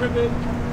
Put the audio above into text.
ribbon.